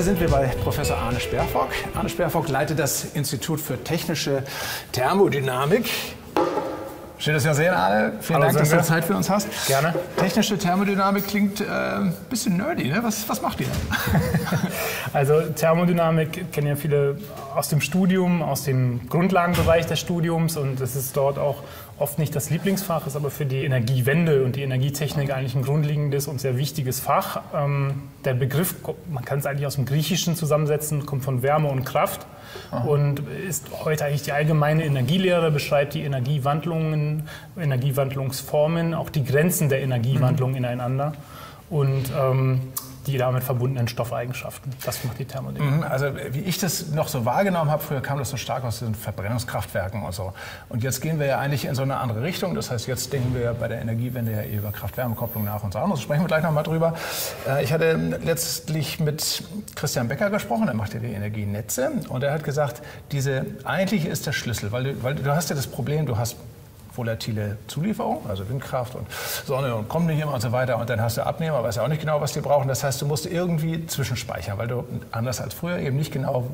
Heute sind wir bei Professor Arne Sperrfock. Arne Sperrfock leitet das Institut für technische Thermodynamik Schön, dass wir sehen, Arne. Vielen Hallo, Dank, dass du Zeit für uns hast. Gerne. Technische Thermodynamik klingt äh, ein bisschen nerdy. Ne? Was, was macht ihr? also Thermodynamik kennen ja viele aus dem Studium, aus dem Grundlagenbereich des Studiums und es ist dort auch oft nicht das Lieblingsfach, ist aber für die Energiewende und die Energietechnik eigentlich ein grundlegendes und sehr wichtiges Fach. Ähm, der Begriff, man kann es eigentlich aus dem Griechischen zusammensetzen, kommt von Wärme und Kraft Aha. und ist heute eigentlich die allgemeine Energielehre, beschreibt die Energiewandlungen, Energiewandlungsformen, auch die Grenzen der Energiewandlung mhm. ineinander. Und ähm, die damit verbundenen Stoffeigenschaften. Das macht die Thermodynamik. Mhm, also wie ich das noch so wahrgenommen habe, früher kam das so stark aus den Verbrennungskraftwerken und so. Und jetzt gehen wir ja eigentlich in so eine andere Richtung. Das heißt, jetzt denken wir bei der Energiewende ja über Kraft-Wärme-Kopplung nach und so anderes. Sprechen wir gleich noch mal drüber. Äh, ich hatte letztlich mit Christian Becker gesprochen, er macht ja die Energienetze und er hat gesagt, diese eigentlich ist der Schlüssel, weil du, weil du hast ja das Problem, du hast volatile Zulieferung, also Windkraft und Sonne und kommt nicht immer und so weiter. Und dann hast du Abnehmer, weißt ja auch nicht genau, was die brauchen. Das heißt, du musst irgendwie zwischenspeichern, weil du anders als früher eben nicht genau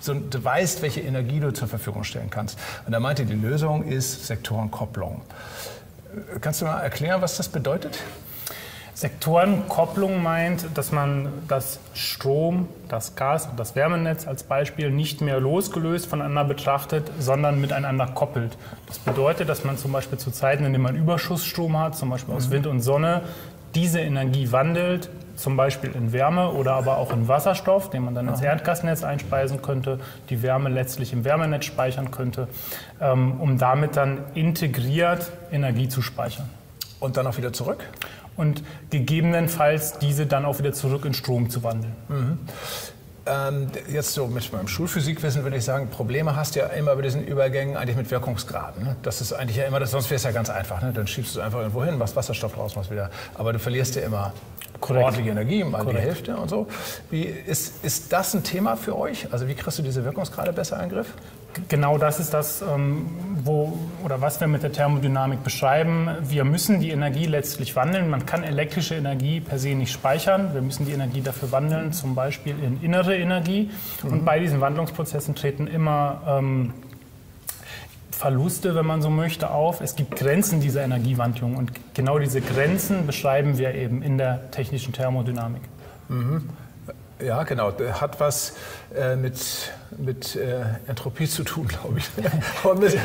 so, du weißt, welche Energie du zur Verfügung stellen kannst. Und er meinte, die Lösung ist Sektorenkopplung. Kannst du mal erklären, was das bedeutet? Sektorenkopplung meint, dass man das Strom, das Gas und das Wärmenetz als Beispiel nicht mehr losgelöst voneinander betrachtet, sondern miteinander koppelt. Das bedeutet, dass man zum Beispiel zu Zeiten, in denen man Überschussstrom hat, zum Beispiel aus mhm. Wind und Sonne, diese Energie wandelt, zum Beispiel in Wärme oder aber auch in Wasserstoff, den man dann ins Erdgasnetz einspeisen könnte, die Wärme letztlich im Wärmenetz speichern könnte, ähm, um damit dann integriert Energie zu speichern. Und dann auch wieder zurück? Und gegebenenfalls diese dann auch wieder zurück in Strom zu wandeln. Mhm. Ähm, jetzt so mit meinem Schulphysikwissen würde ich sagen, Probleme hast du ja immer bei diesen Übergängen eigentlich mit Wirkungsgraden. Ne? Das ist eigentlich ja immer, das, sonst wäre es ja ganz einfach. Ne? Dann schiebst du einfach irgendwo hin, machst Wasserstoff raus, machst wieder. Aber du verlierst ja immer Korrekt. ordentliche Energie, mal Korrekt. die Hälfte und so. Wie, ist, ist das ein Thema für euch? Also wie kriegst du diese Wirkungsgrade besser in den Griff? Genau das ist das, ähm, wo, oder was wir mit der Thermodynamik beschreiben. Wir müssen die Energie letztlich wandeln. Man kann elektrische Energie per se nicht speichern. Wir müssen die Energie dafür wandeln, zum Beispiel in innere Energie. Mhm. Und bei diesen Wandlungsprozessen treten immer ähm, Verluste, wenn man so möchte, auf. Es gibt Grenzen dieser Energiewandlung und genau diese Grenzen beschreiben wir eben in der technischen Thermodynamik. Mhm. Ja, genau. Hat was äh, mit, mit äh, Entropie zu tun, glaube ich.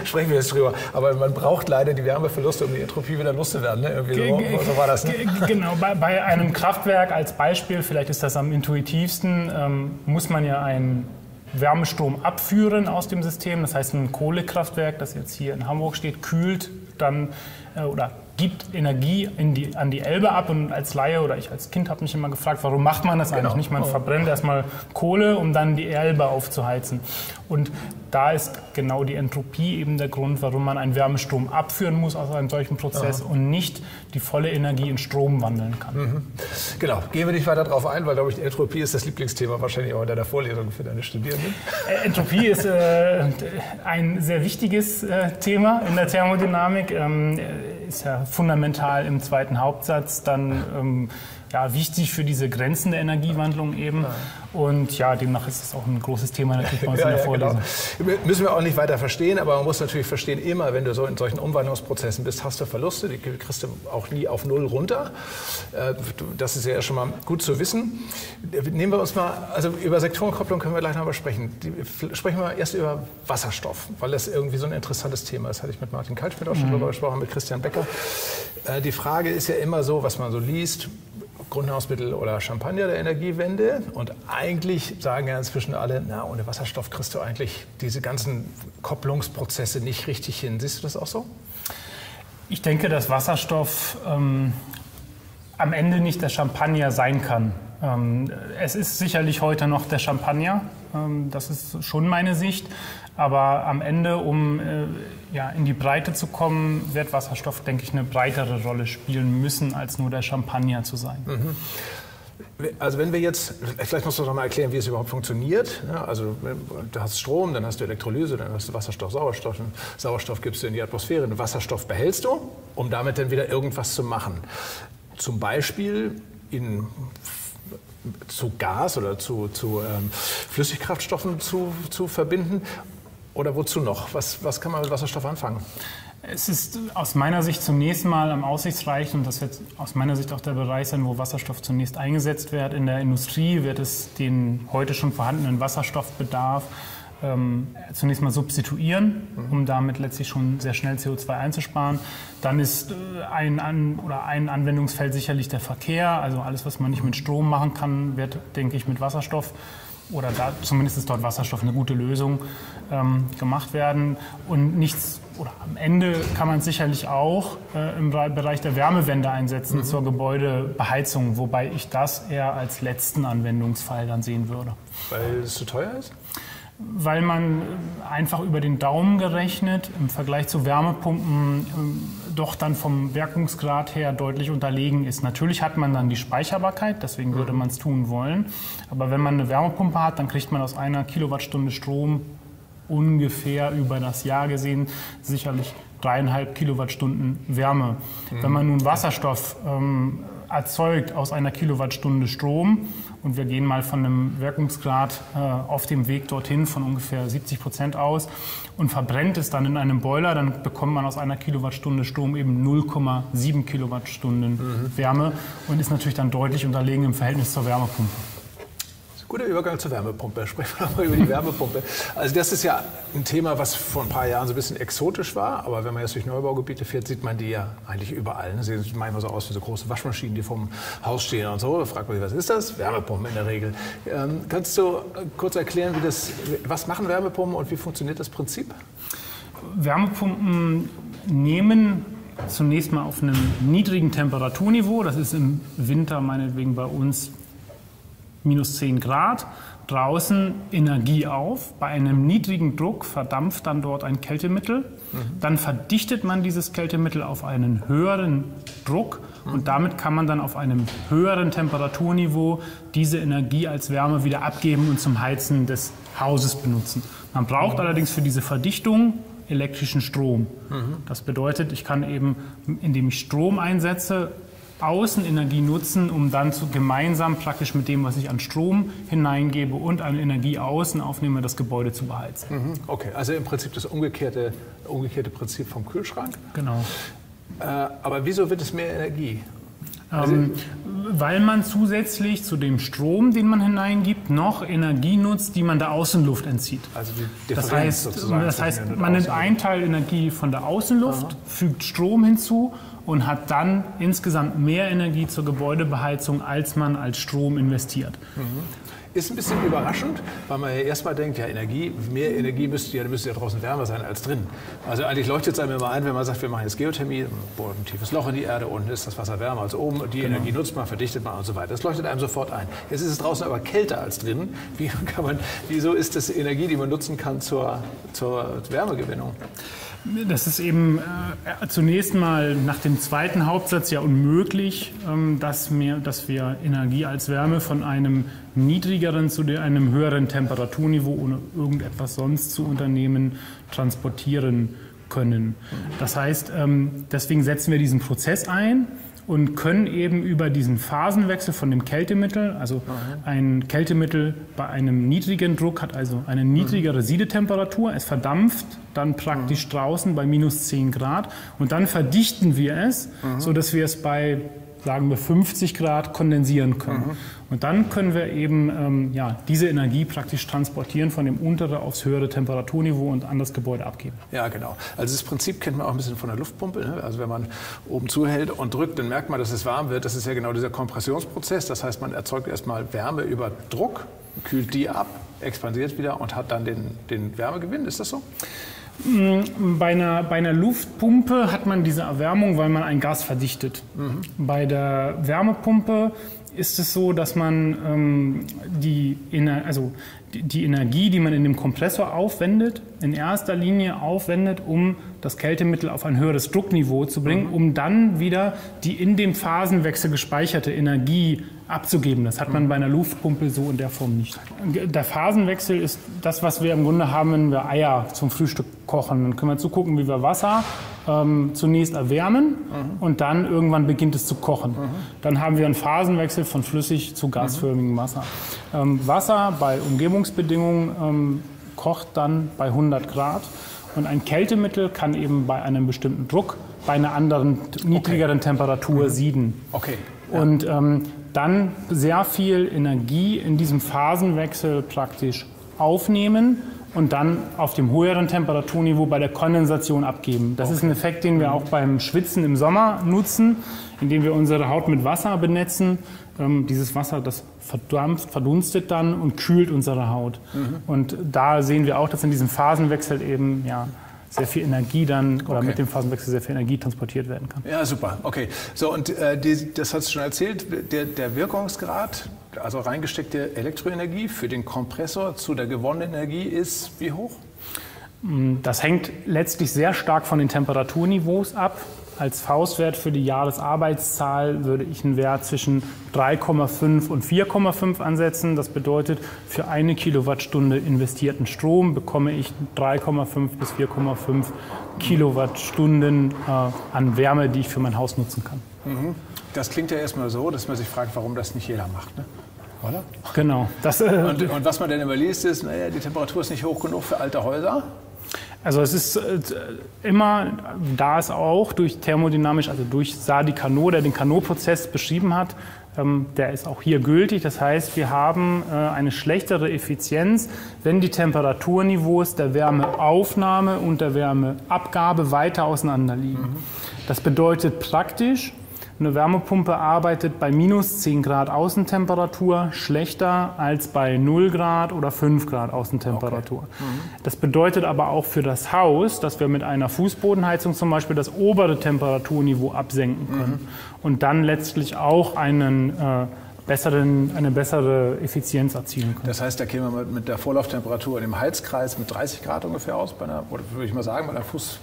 Sprechen wir jetzt drüber. Aber man braucht leider die Wärmeverluste, um die Entropie wieder loszuwerden. Ne? Irgendwie so, so war das. Ne? Genau. Bei, bei, einem Kraftwerk als Beispiel, vielleicht ist das am intuitivsten, ähm, muss man ja einen Wärmestrom abführen aus dem System. Das heißt, ein Kohlekraftwerk, das jetzt hier in Hamburg steht, kühlt dann äh, oder gibt Energie die, an die Elbe ab und als Laie oder ich als Kind habe mich immer gefragt, warum macht man das genau. eigentlich nicht? Man oh. verbrennt erstmal Kohle, um dann die Elbe aufzuheizen. Und da ist genau die Entropie eben der Grund, warum man einen Wärmestrom abführen muss aus einem solchen Prozess Aha. und nicht die volle Energie in Strom wandeln kann. Mhm. Genau, gehen wir nicht weiter darauf ein, weil glaube ich, Entropie ist das Lieblingsthema wahrscheinlich auch in deiner Vorlesung für deine Studierenden. Entropie ist äh, ein sehr wichtiges äh, Thema in der Thermodynamik. Ähm, ist ja fundamental im zweiten Hauptsatz. Dann ähm, ja, wichtig für diese Grenzen der Energiewandlung eben. Und ja, demnach ist es auch ein großes Thema natürlich bei uns ja, in der Vorlesung. Genau. Müssen wir auch nicht weiter verstehen, aber man muss natürlich verstehen, immer wenn du so in solchen Umwandlungsprozessen bist, hast du Verluste, die kriegst du auch nie auf Null runter. Äh, das ist ja schon mal gut zu wissen. Nehmen wir uns mal, also über Sektorenkopplung können wir gleich noch mal sprechen. Sprechen wir erst über Wasserstoff, weil das irgendwie so ein interessantes Thema ist. Das hatte ich mit Martin Kaltschmidt auch schon mhm. drüber gesprochen, mit Christian Becker. Äh, die Frage ist ja immer so, was man so liest, Grundnahrungsmittel oder Champagner der Energiewende. Und eigentlich sagen ja inzwischen alle, na, ohne Wasserstoff kriegst du eigentlich diese ganzen Kopplungsprozesse nicht richtig hin. Siehst du das auch so? Ich denke, dass Wasserstoff ähm, am Ende nicht der Champagner sein kann. Ähm, es ist sicherlich heute noch der Champagner, das ist schon meine Sicht. Aber am Ende, um äh, ja, in die Breite zu kommen, wird Wasserstoff, denke ich, eine breitere Rolle spielen müssen, als nur der Champagner zu sein. Mhm. Also wenn wir jetzt, vielleicht musst du noch mal erklären, wie es überhaupt funktioniert. Ja, also du hast Strom, dann hast du Elektrolyse, dann hast du Wasserstoff, Sauerstoff. Sauerstoff gibst du in die Atmosphäre, den Wasserstoff behältst du, um damit dann wieder irgendwas zu machen. Zum Beispiel in zu Gas oder zu, zu ähm, Flüssigkraftstoffen zu, zu verbinden? Oder wozu noch? Was, was kann man mit Wasserstoff anfangen? Es ist aus meiner Sicht zunächst mal am aussichtsreichsten, und das wird aus meiner Sicht auch der Bereich sein, wo Wasserstoff zunächst eingesetzt wird. In der Industrie wird es den heute schon vorhandenen Wasserstoffbedarf ähm, zunächst mal substituieren, um damit letztlich schon sehr schnell CO2 einzusparen. Dann ist äh, ein, An oder ein Anwendungsfeld sicherlich der Verkehr. Also alles, was man nicht mit Strom machen kann, wird, denke ich, mit Wasserstoff oder da, zumindest ist dort Wasserstoff eine gute Lösung ähm, gemacht werden. Und nichts, oder am Ende kann man es sicherlich auch äh, im Bereich der Wärmewende einsetzen mhm. zur Gebäudebeheizung, wobei ich das eher als letzten Anwendungsfall dann sehen würde. Weil es zu teuer ist? Weil man einfach über den Daumen gerechnet im Vergleich zu Wärmepumpen ähm, doch dann vom Wirkungsgrad her deutlich unterlegen ist. Natürlich hat man dann die Speicherbarkeit, deswegen würde mhm. man es tun wollen. Aber wenn man eine Wärmepumpe hat, dann kriegt man aus einer Kilowattstunde Strom ungefähr über das Jahr gesehen sicherlich dreieinhalb Kilowattstunden Wärme. Mhm. Wenn man nun Wasserstoff ähm, erzeugt aus einer Kilowattstunde Strom und wir gehen mal von einem Wirkungsgrad äh, auf dem Weg dorthin von ungefähr 70 Prozent aus und verbrennt es dann in einem Boiler, dann bekommt man aus einer Kilowattstunde Strom eben 0,7 Kilowattstunden mhm. Wärme und ist natürlich dann deutlich unterlegen im Verhältnis zur Wärmepumpe. Guter Übergang zur Wärmepumpe. Sprechen wir nochmal über die Wärmepumpe. Also das ist ja ein Thema, was vor ein paar Jahren so ein bisschen exotisch war. Aber wenn man jetzt durch Neubaugebiete fährt, sieht man die ja eigentlich überall. Sie sehen manchmal so aus wie so große Waschmaschinen, die vom Haus stehen und so. Da fragt man sich, was ist das? Wärmepumpen in der Regel. Ähm, kannst du kurz erklären, wie das, was machen Wärmepumpen und wie funktioniert das Prinzip? Wärmepumpen nehmen zunächst mal auf einem niedrigen Temperaturniveau, das ist im Winter meinetwegen bei uns minus 10 Grad, draußen Energie auf. Bei einem niedrigen Druck verdampft dann dort ein Kältemittel. Mhm. Dann verdichtet man dieses Kältemittel auf einen höheren Druck mhm. und damit kann man dann auf einem höheren Temperaturniveau diese Energie als Wärme wieder abgeben und zum Heizen des Hauses benutzen. Man braucht mhm. allerdings für diese Verdichtung elektrischen Strom. Mhm. Das bedeutet, ich kann eben, indem ich Strom einsetze, Außenenergie nutzen, um dann zu, gemeinsam praktisch mit dem, was ich an Strom hineingebe und an Energie außen aufnehme, das Gebäude zu beheizen. Mhm. Okay, also im Prinzip das umgekehrte, umgekehrte Prinzip vom Kühlschrank. Genau. Äh, aber wieso wird es mehr Energie? Also, ähm, weil man zusätzlich zu dem Strom, den man hineingibt, noch Energie nutzt, die man der Außenluft entzieht. Also die das heißt, das heißt man nimmt einen Teil Energie von der Außenluft, Aha. fügt Strom hinzu und hat dann insgesamt mehr Energie zur Gebäudebeheizung, als man als Strom investiert. Mhm. Ist ein bisschen überraschend, weil man ja erstmal denkt, ja, Energie, mehr Energie müsste ja, müsste ja draußen wärmer sein als drin. Also eigentlich leuchtet es einem immer ein, wenn man sagt, wir machen jetzt Geothermie, bohren ein tiefes Loch in die Erde, unten ist das Wasser wärmer als oben, die genau. Energie nutzt man, verdichtet man und so weiter. Das leuchtet einem sofort ein. Jetzt ist es draußen aber kälter als drin. Wie kann man, wieso ist das Energie, die man nutzen kann zur, zur Wärmegewinnung? Das ist eben äh, zunächst mal nach dem zweiten Hauptsatz ja unmöglich, ähm, dass, wir, dass wir Energie als Wärme von einem niedrigeren zu einem höheren Temperaturniveau ohne irgendetwas sonst zu unternehmen transportieren können. Das heißt, ähm, deswegen setzen wir diesen Prozess ein und können eben über diesen Phasenwechsel von dem Kältemittel, also ein Kältemittel bei einem niedrigen Druck hat also eine niedrigere Siedetemperatur, es verdampft dann praktisch draußen bei minus 10 Grad und dann verdichten wir es, sodass wir es bei sagen wir 50 Grad kondensieren können. Mhm. Und dann können wir eben ähm, ja, diese Energie praktisch transportieren von dem unteren aufs höhere Temperaturniveau und an das Gebäude abgeben. Ja, genau. Also das Prinzip kennt man auch ein bisschen von der Luftpumpe. Ne? Also wenn man oben zuhält und drückt, dann merkt man, dass es warm wird. Das ist ja genau dieser Kompressionsprozess. Das heißt, man erzeugt erstmal Wärme über Druck, kühlt die ab, expandiert wieder und hat dann den, den Wärmegewinn. Ist das so? Mm, bei einer, bei einer Luftpumpe hat man diese Erwärmung, weil man ein Gas verdichtet. Mhm. Bei der Wärmepumpe ist es so, dass man ähm, die, also die Energie, die man in dem Kompressor aufwendet, in erster Linie aufwendet, um das Kältemittel auf ein höheres Druckniveau zu bringen, mhm. um dann wieder die in dem Phasenwechsel gespeicherte Energie abzugeben. Das hat man mhm. bei einer Luftpumpe so in der Form nicht. Der Phasenwechsel ist das, was wir im Grunde haben, wenn wir Eier zum Frühstück kochen. Dann können wir zugucken, wie wir Wasser ähm, zunächst erwärmen mhm. und dann irgendwann beginnt es zu kochen. Mhm. Dann haben wir einen Phasenwechsel von flüssig zu gasförmigem Wasser. Ähm, Wasser bei Umgebungsbedingungen ähm, kocht dann bei 100 Grad und ein Kältemittel kann eben bei einem bestimmten Druck bei einer anderen, niedrigeren okay. Temperatur mhm. sieden. Okay. Ja. Und ähm, dann sehr viel Energie in diesem Phasenwechsel praktisch aufnehmen und dann auf dem höheren Temperaturniveau bei der Kondensation abgeben. Das okay. ist ein Effekt, den wir auch beim Schwitzen im Sommer nutzen, indem wir unsere Haut mit Wasser benetzen. Ähm, dieses Wasser, das verdampft, verdunstet dann und kühlt unsere Haut. Mhm. Und da sehen wir auch, dass in diesem Phasenwechsel eben ja, sehr viel Energie dann oder okay. mit dem Phasenwechsel sehr viel Energie transportiert werden kann. Ja, super. Okay. So, und äh, die, das hast du schon erzählt, der, der Wirkungsgrad, also reingesteckte Elektroenergie für den Kompressor zu der gewonnenen Energie ist wie hoch? Das hängt letztlich sehr stark von den Temperaturniveaus ab. Als Faustwert für die Jahresarbeitszahl würde ich einen Wert zwischen 3,5 und 4,5 ansetzen. Das bedeutet, für eine Kilowattstunde investierten Strom bekomme ich 3,5 bis 4,5 Kilowattstunden äh, an Wärme, die ich für mein Haus nutzen kann. Mhm. Das klingt ja erstmal so, dass man sich fragt, warum das nicht jeder macht. Ne? Oder? Genau. Das, äh, und, und, was man dann immer liest, ist, naja, die Temperatur ist nicht hoch genug für alte Häuser. Also es ist äh, immer, da es auch durch thermodynamisch, also durch Sadi Carnot, der den Carnot-Prozess beschrieben hat, ähm, der ist auch hier gültig. Das heißt, wir haben äh, eine schlechtere Effizienz, wenn die Temperaturniveaus der Wärmeaufnahme und der Wärmeabgabe weiter auseinander liegen. Mhm. Das bedeutet praktisch, eine Wärmepumpe arbeitet bei minus 10 Grad Außentemperatur schlechter als bei 0 Grad oder 5 Grad Außentemperatur. Okay. Mhm. Das bedeutet aber auch für das Haus, dass wir mit einer Fußbodenheizung zum Beispiel das obere Temperaturniveau absenken können mhm. und dann letztlich auch einen äh, besseren, eine bessere Effizienz erzielen können. Das heißt, da käme man mit der Vorlauftemperatur in dem Heizkreis mit 30 Grad ungefähr aus, bei einer, oder würde ich mal sagen, bei einer Fuß,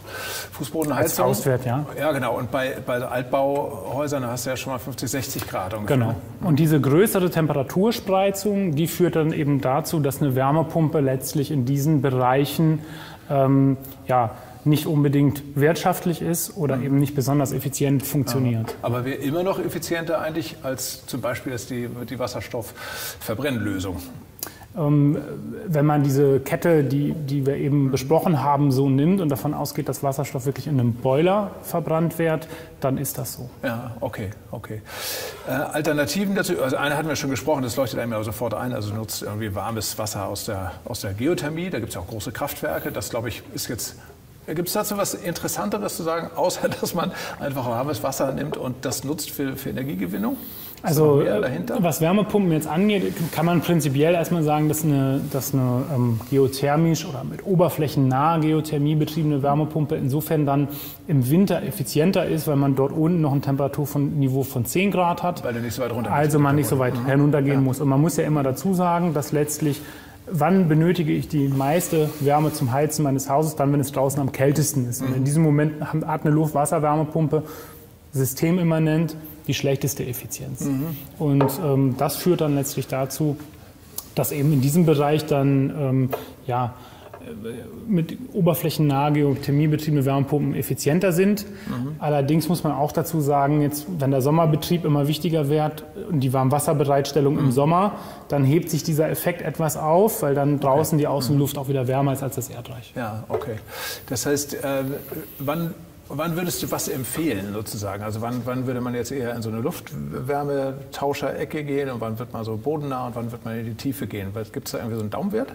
Fußbodenheizung. Als Auswert, ja. Ja, genau. Und bei, bei Altbauhäusern hast du ja schon mal 50, 60 Grad ungefähr. Genau. Und diese größere Temperaturspreizung, die führt dann eben dazu, dass eine Wärmepumpe letztlich in diesen Bereichen ähm, ja, nicht unbedingt wirtschaftlich ist oder mhm. eben nicht besonders effizient funktioniert. Aber wäre immer noch effizienter eigentlich als zum Beispiel als die, die Wasserstoffverbrennlösung? Ähm, wenn man diese Kette, die, die wir eben besprochen haben, so nimmt und davon ausgeht, dass Wasserstoff wirklich in einem Boiler verbrannt wird, dann ist das so. Ja, okay, okay. Äh, Alternativen dazu, also eine hatten wir schon gesprochen, das leuchtet einem ja sofort ein, also nutzt irgendwie warmes Wasser aus der, aus der Geothermie, da gibt es ja auch große Kraftwerke, das glaube ich ist jetzt Gibt es dazu was Interessanteres zu sagen, außer dass man einfach warmes Wasser nimmt und das nutzt für, für Energiegewinnung? Also was Wärmepumpen jetzt angeht, kann man prinzipiell erstmal sagen, dass eine, dass eine ähm, geothermisch oder mit oberflächennahe Geothermie betriebene Wärmepumpe insofern dann im Winter effizienter ist, weil man dort unten noch ein Temperaturniveau von 10 Grad hat. Weil nicht so weit runter Also man nicht so weit mhm. heruntergehen ja. muss. Und man muss ja immer dazu sagen, dass letztlich wann benötige ich die meiste Wärme zum Heizen meines Hauses? Dann, wenn es draußen am kältesten ist. Und in diesem Moment hat eine Luft-Wasser-Wärmepumpe systemimmanent die schlechteste Effizienz. Mhm. Und ähm, das führt dann letztlich dazu, dass eben in diesem Bereich dann ähm, ja, mit oberflächennahe geothermiebetriebene Wärmepumpen effizienter sind. Mhm. Allerdings muss man auch dazu sagen, jetzt, wenn der Sommerbetrieb immer wichtiger wird und die Warmwasserbereitstellung mhm. im Sommer, dann hebt sich dieser Effekt etwas auf, weil dann draußen okay. die Außenluft mhm. auch wieder wärmer ist als das Erdreich. Ja, okay. Das heißt, äh, wann Wann würdest du was empfehlen sozusagen? Also wann, wann würde man jetzt eher in so eine Luftwärmetauscher-Ecke gehen und wann wird man so bodennah und wann wird man in die Tiefe gehen? Gibt es da irgendwie so einen Daumenwert?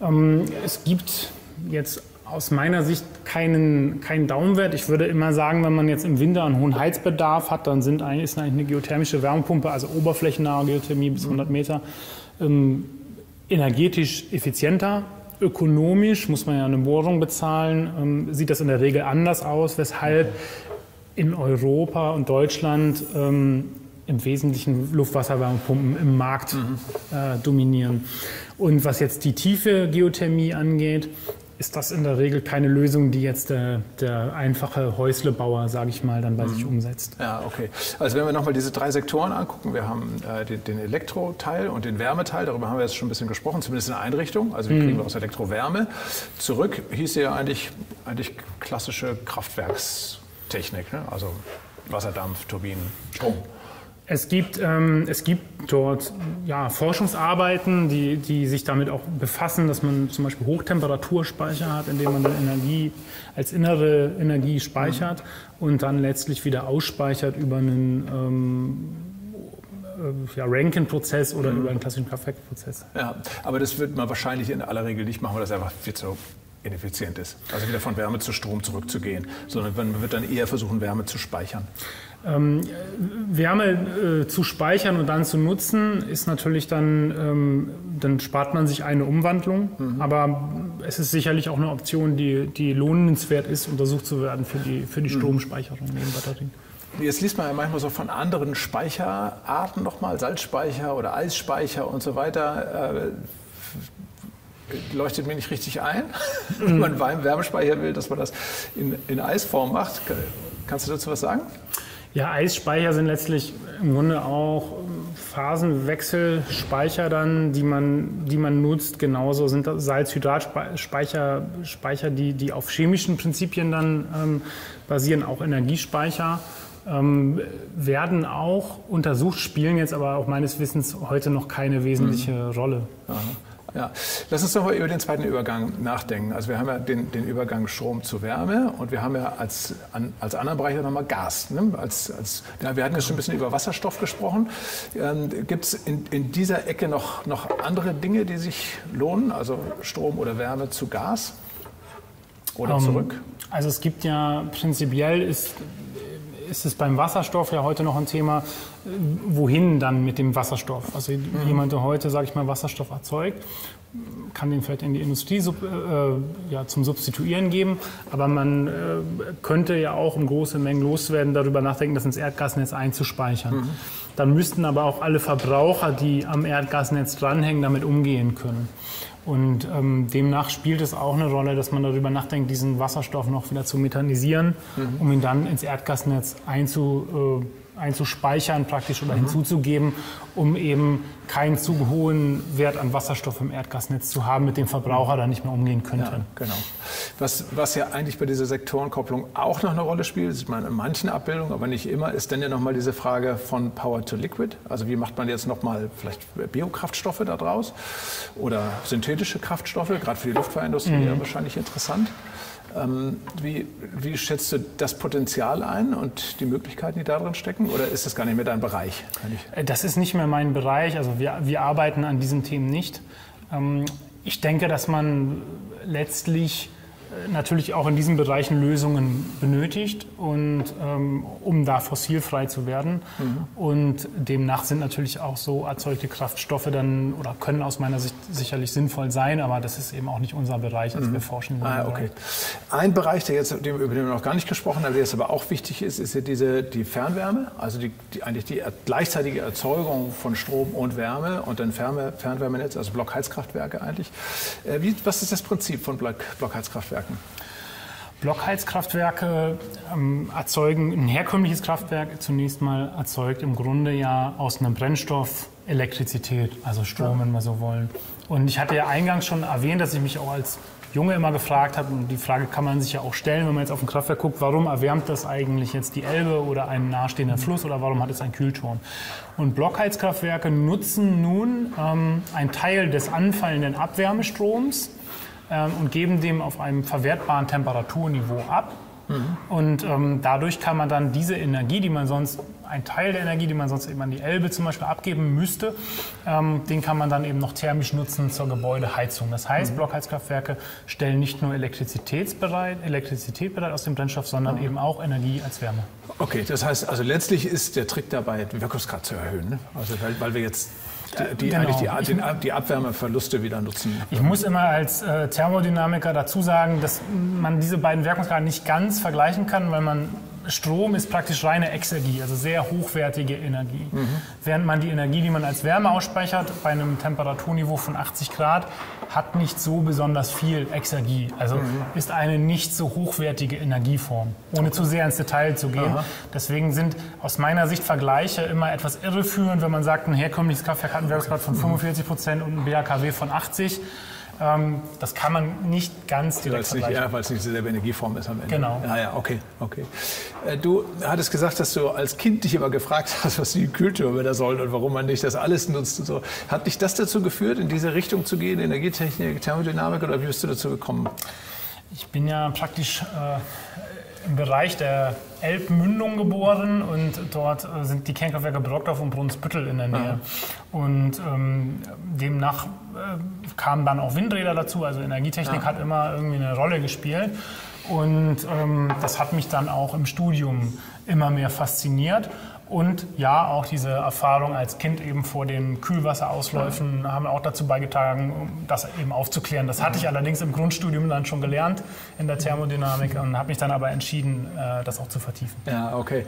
Ähm, es gibt jetzt aus meiner Sicht keinen, keinen Daumenwert. Ich würde immer sagen, wenn man jetzt im Winter einen hohen Heizbedarf hat, dann sind eigentlich, ist eigentlich eine geothermische Wärmepumpe, also oberflächennahe Geothermie bis 100 Meter, ähm, energetisch effizienter. Ökonomisch muss man ja eine Bohrung bezahlen, ähm, sieht das in der Regel anders aus, weshalb in Europa und Deutschland ähm, im Wesentlichen Luftwasserwärmepumpen im Markt mhm. äh, dominieren. Und was jetzt die tiefe Geothermie angeht, ist das in der Regel keine Lösung, die jetzt der, der einfache Häuslebauer, sage ich mal, dann bei mhm. sich umsetzt. Ja, okay. Also wenn wir nochmal diese drei Sektoren angucken, wir haben äh, den, den Elektroteil und den Wärmeteil, darüber haben wir jetzt schon ein bisschen gesprochen, zumindest in der Einrichtung. Also wie mhm. kriegen wir aus Elektrowärme zurück, hieß ja eigentlich, eigentlich klassische Kraftwerkstechnik, ne? also Wasserdampf, Turbinen, Strom. Es gibt, ähm, es gibt dort ja, Forschungsarbeiten, die, die sich damit auch befassen, dass man zum Beispiel Hochtemperaturspeicher hat, indem man die Energie als innere Energie speichert mhm. und dann letztlich wieder ausspeichert über einen ähm, äh, ja, Rankine-Prozess oder mhm. über einen klassischen Kraftwerkprozess. Ja, aber das wird man wahrscheinlich in aller Regel nicht machen, weil das einfach viel zu ineffizient ist. Also wieder von Wärme zu Strom zurückzugehen, sondern man wird dann eher versuchen, Wärme zu speichern. Ähm, Wärme äh, zu speichern und dann zu nutzen, ist natürlich dann, ähm, dann spart man sich eine Umwandlung. Mhm. Aber es ist sicherlich auch eine Option, die, die lohnenswert ist, untersucht zu werden für die, für die mhm. Stromspeicherung neben Batterien. Jetzt liest man ja manchmal so von anderen Speicherarten nochmal, Salzspeicher oder Eisspeicher und so weiter. Äh, leuchtet mir nicht richtig ein, wenn man Wärmespeicher will, dass man das in, in Eisform macht. Kannst du dazu was sagen? Ja, Eisspeicher sind letztlich im Grunde auch Phasenwechselspeicher dann, die man, die man nutzt. Genauso sind Salzhydratspeicher, Speicher, die, die auf chemischen Prinzipien dann ähm, basieren, auch Energiespeicher. Ähm, werden auch untersucht, spielen jetzt aber auch meines Wissens heute noch keine wesentliche mhm. Rolle. Aha. Ja, lass uns doch mal über den zweiten Übergang nachdenken. Also wir haben ja den, den Übergang Strom zu Wärme und wir haben ja als, an, als anderen Bereich ja nochmal Gas. Ne? Als, als, ja, wir hatten jetzt schon ein bisschen über Wasserstoff gesprochen. Ähm, Gibt es in, in dieser Ecke noch, noch andere Dinge, die sich lohnen? Also Strom oder Wärme zu Gas oder um, ähm, zurück? Also es gibt ja prinzipiell ist ist es beim Wasserstoff ja heute noch ein Thema, wohin dann mit dem Wasserstoff? Also mhm. jemand, der heute, sage ich mal, Wasserstoff erzeugt, kann den vielleicht in die Industrie äh, ja, zum Substituieren geben, aber man äh, könnte ja auch, um große Mengen loszuwerden, darüber nachdenken, das ins Erdgasnetz einzuspeichern. Mhm. Dann müssten aber auch alle Verbraucher, die am Erdgasnetz dranhängen, damit umgehen können. Und ähm, demnach spielt es auch eine Rolle, dass man darüber nachdenkt, diesen Wasserstoff noch wieder zu methanisieren, mhm. um ihn dann ins Erdgasnetz einzu, äh, einzuspeichern praktisch oder mhm. hinzuzugeben, um eben keinen zu hohen Wert an Wasserstoff im Erdgasnetz zu haben, mit dem Verbraucher dann nicht mehr umgehen könnte. Ja, genau. Was, was ja eigentlich bei dieser Sektorenkopplung auch noch eine Rolle spielt, sieht man in manchen Abbildungen, aber nicht immer, ist dann ja nochmal diese Frage von Power to Liquid. Also wie macht man jetzt nochmal vielleicht Biokraftstoffe daraus oder synthetische Kraftstoffe, gerade für die Luftfahrtindustrie mhm. ja wahrscheinlich interessant. Ähm, wie, wie, schätzt du das Potenzial ein und die Möglichkeiten, die darin stecken? Oder ist das gar nicht mehr dein Bereich? Äh, das ist nicht mehr mein Bereich. Also wir, wir arbeiten an diesen Themen nicht. Ähm, ich denke, dass man letztlich natürlich auch in diesen Bereichen Lösungen benötigt, und, ähm, um da fossilfrei zu werden. Mhm. Und demnach sind natürlich auch so erzeugte Kraftstoffe dann oder können aus meiner Sicht sicherlich sinnvoll sein, aber das ist eben auch nicht unser Bereich, also mhm. wir forschen. Ah, okay. Ein Bereich, der jetzt, über den wir noch gar nicht gesprochen haben, der jetzt aber auch wichtig ist, ist ja diese, die Fernwärme, also die, die, eigentlich die gleichzeitige Erzeugung von Strom und Wärme und dann Fernwärmenetz, also Blockheizkraftwerke eigentlich. Äh, wie, was ist das Prinzip von Block, Blockheizkraftwerken? Blockheizkraftwerken? Blockheizkraftwerke ähm, erzeugen, ein herkömmliches Kraftwerk zunächst mal erzeugt im Grunde ja aus einem Brennstoff Elektrizität, also Strom, wenn wir so wollen. Und ich hatte ja eingangs schon erwähnt, dass ich mich auch als Junge immer gefragt habe, und die Frage kann man sich ja auch stellen, wenn man jetzt auf ein Kraftwerk guckt, warum erwärmt das eigentlich jetzt die Elbe oder ein nahestehender Fluss oder warum hat es einen Kühlturm? Und Blockheizkraftwerke nutzen nun ähm, einen Teil des anfallenden Abwärmestroms ähm, und geben dem auf einem verwertbaren Temperaturniveau ab. Mhm. Und ähm, dadurch kann man dann diese Energie, die man sonst, ein Teil der Energie, die man sonst eben an die Elbe zum Beispiel abgeben müsste, ähm, den kann man dann eben noch thermisch nutzen zur Gebäudeheizung. Das heißt, mhm. Blockheizkraftwerke stellen nicht nur Elektrizitätsbereit, Elektrizität bereit aus dem Brennstoff, sondern mhm. eben auch Energie als Wärme. Okay, das heißt, also letztlich ist der Trick dabei, den Wirkungsgrad zu erhöhen. Ne? Also weil, weil wir jetzt die, genau. eigentlich die, die, die, Abwärmeverluste wieder nutzen. Ich muss immer als äh, Thermodynamiker dazu sagen, dass man diese beiden Wirkungsgrade nicht ganz vergleichen kann, weil man Strom ist praktisch reine Exergie, also sehr hochwertige Energie. Mhm. Während man die Energie, die man als Wärme ausspeichert, bei einem Temperaturniveau von 80 Grad, hat nicht so besonders viel Exergie. Also mhm. ist eine nicht so hochwertige Energieform, ohne zu sehr ins Detail zu gehen. Aha. Deswegen sind aus meiner Sicht Vergleiche immer etwas irreführend, wenn man sagt, ein herkömmliches Kraftwerk hat einen Werksgrad von 45 Prozent und ein BHKW von 80. Ähm, das kann man nicht ganz direkt vergleichen. ja, weil es nicht dieselbe Energieform ist am Ende. Genau. Ja, ja, okay, okay. Äh, du hattest gesagt, dass du als Kind dich immer gefragt hast, was die Kühltürme da sollen und warum man nicht das alles nutzt und so. Hat dich das dazu geführt, in diese Richtung zu gehen, Energietechnik, Thermodynamik oder wie bist du dazu gekommen? Ich bin ja praktisch äh, im Bereich der Elbmündung geboren und dort äh, sind die Kernkraftwerke Brockdorf und Brunsbüttel in der Nähe. Ja. Und ähm, demnach äh, kamen dann auch Windräder dazu, also Energietechnik ja. hat immer irgendwie eine Rolle gespielt. Und ähm, das hat mich dann auch im Studium immer mehr fasziniert. Und ja, auch diese Erfahrung als Kind eben vor den Kühlwasserausläufen haben auch dazu beigetragen, das eben aufzuklären. Das hatte ich allerdings im Grundstudium dann schon gelernt in der Thermodynamik und habe mich dann aber entschieden, äh, das auch zu vertiefen. Ja, okay.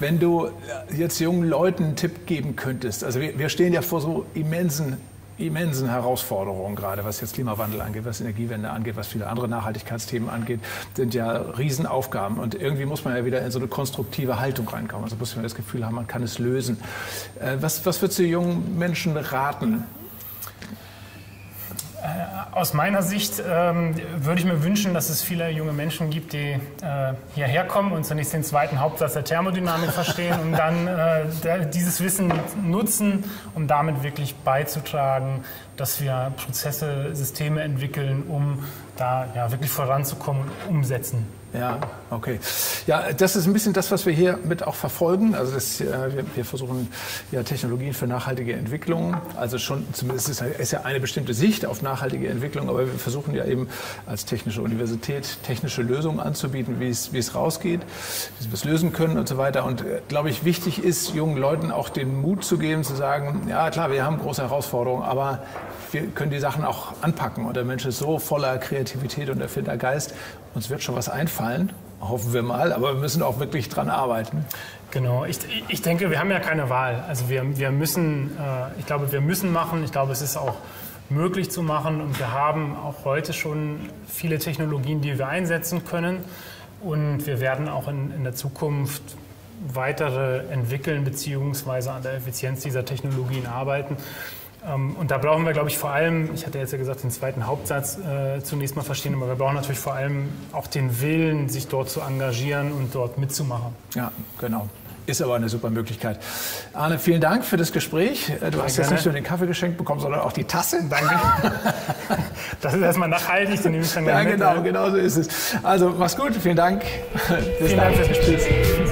Wenn du jetzt jungen Leuten einen Tipp geben könntest, also wir stehen ja vor so immensen immensen Herausforderungen, gerade was jetzt Klimawandel angeht, was Energiewende angeht, was viele andere Nachhaltigkeitsthemen angeht, sind ja Riesenaufgaben. Und irgendwie muss man ja wieder in so eine konstruktive Haltung reinkommen. Also muss man das Gefühl haben, man kann es lösen. Äh, was, was würdest du jungen Menschen raten? Aus meiner Sicht ähm, würde ich mir wünschen, dass es viele junge Menschen gibt, die äh, hierher kommen und zunächst den zweiten Hauptsatz der Thermodynamik verstehen und dann äh, dieses Wissen nutzen, um damit wirklich beizutragen, dass wir Prozesse, Systeme entwickeln, um da ja, wirklich voranzukommen und umsetzen. Ja, okay. Ja, das ist ein bisschen das, was wir hier mit auch verfolgen. Also das, äh, wir, versuchen ja Technologien für nachhaltige Entwicklung. Also schon zumindest ist, ist ja eine bestimmte Sicht auf nachhaltige Entwicklung, aber wir versuchen ja eben als technische Universität technische Lösungen anzubieten, wie es, wie es rausgeht, wie wir es lösen können und so weiter. Und äh, glaube ich, wichtig ist, jungen Leuten auch den Mut zu geben, zu sagen, ja klar, wir haben große Herausforderungen, aber wir können die Sachen auch anpacken. Und der Mensch ist so voller Kreativität und Erfindergeist. Uns wird schon was einfallen, hoffen wir mal, aber wir müssen auch wirklich dran arbeiten. Genau, ich, ich denke, wir haben ja keine Wahl. Also wir, wir müssen, äh, ich glaube, wir müssen machen. Ich glaube, es ist auch möglich zu machen und wir haben auch heute schon viele Technologien, die wir einsetzen können. Und wir werden auch in, in der Zukunft weitere entwickeln bzw. an der Effizienz dieser Technologien arbeiten. Ähm, und da brauchen wir, glaube ich, vor allem, ich hatte jetzt ja gesagt, den zweiten Hauptsatz äh, zunächst mal verstehen, aber wir brauchen natürlich vor allem auch den Willen, sich dort zu engagieren und dort mitzumachen. Ja, genau. Ist aber eine super Möglichkeit. Arne, vielen Dank für das Gespräch. Äh, du hast jetzt nicht nur den Kaffee geschenkt bekommen, sondern auch die Tasse. Danke. Das ist erstmal nachhaltig, den nehme ich dann Ja, genau, genau so ist es. Also, mach's gut, vielen Dank. Bis vielen dann. Dank fürs Gespräch.